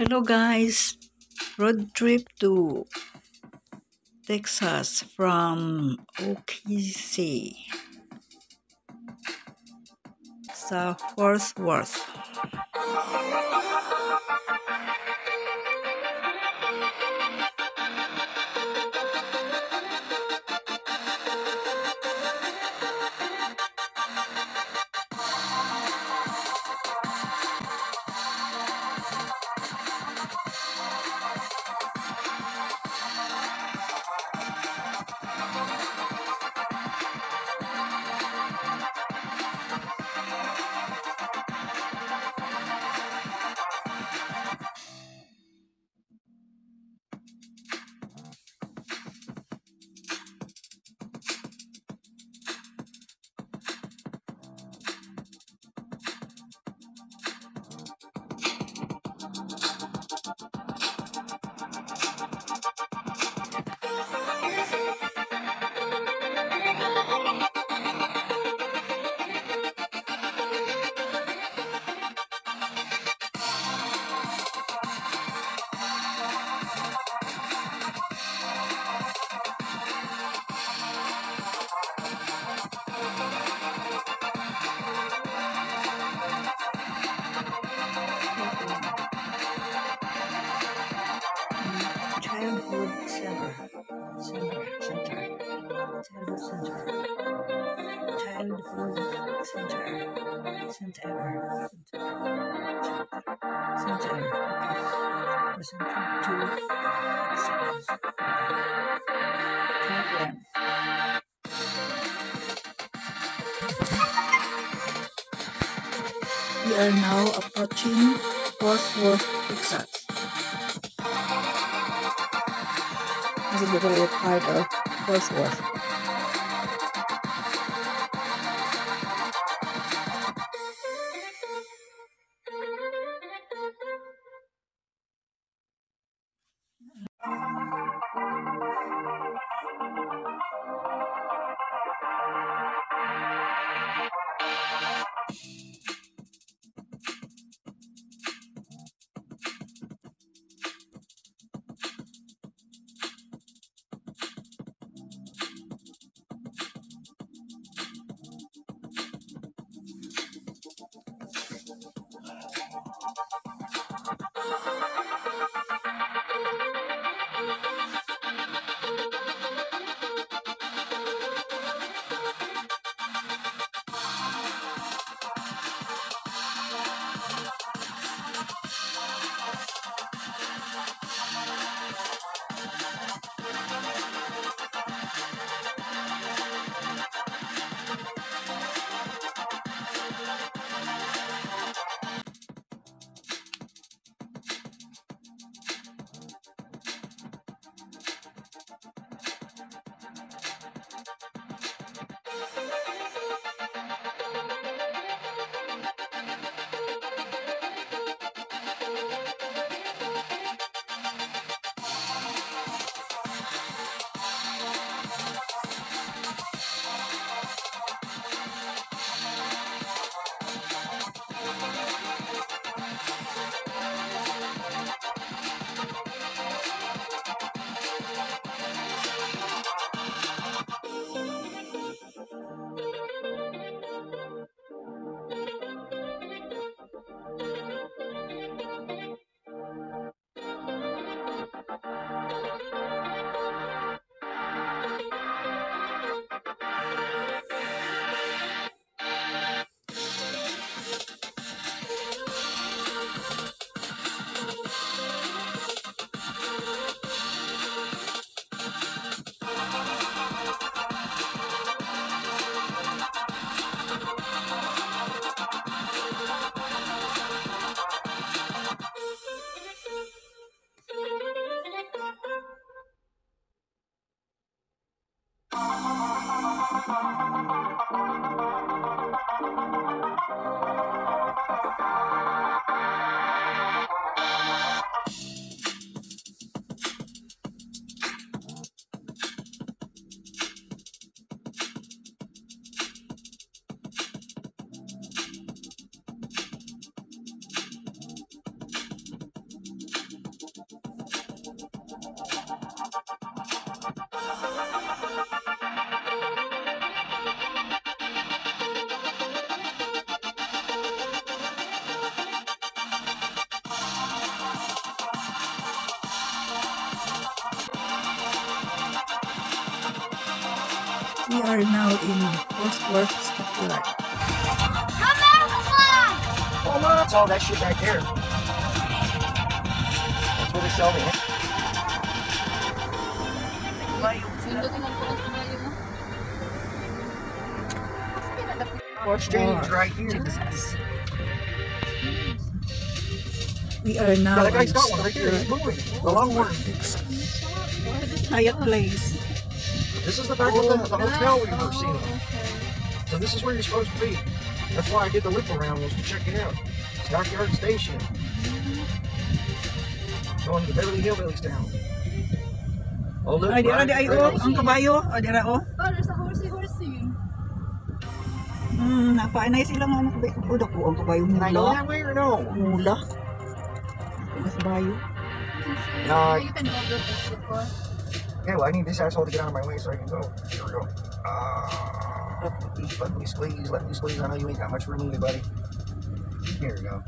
Hello guys, road trip to Texas from OKC sa Fort Worth. Childhood Center. Center. Center. Center. We are now approaching Fort Worth, Texas. This is the part of Fort Worth. We are now in Fort Worth Stoplight. Hold on. It's all that shit back there. That's where they sell the Sundutin ang pulang tumayo mo. exchange right here. Jesus. We are now Yeah, that guy's in got one right there. He's moving. The long one. Hyatt Place. This is the back of the, the hotel we were seeing. So this is where you're supposed to be. That's why I did the loop around was to check it out. Stockyard Station. Going to Beverly Hillbillies town. Oh, look, Ay, dira, right, di ay, right. oh, ang kabayo. O, dira, oh. Para sa horsey-horsey. Hmm, napaanay sila nga ng kabayo. O, dako, ang kabayo Can I go mula. that way or no? Mula. Ang kabayo. No. You can go with the Yeah, well, I need this asshole to get out of my way so I can go. Here we go. Ah, let me squeeze, let me squeeze. I know you ain't got much room in buddy. Here we go.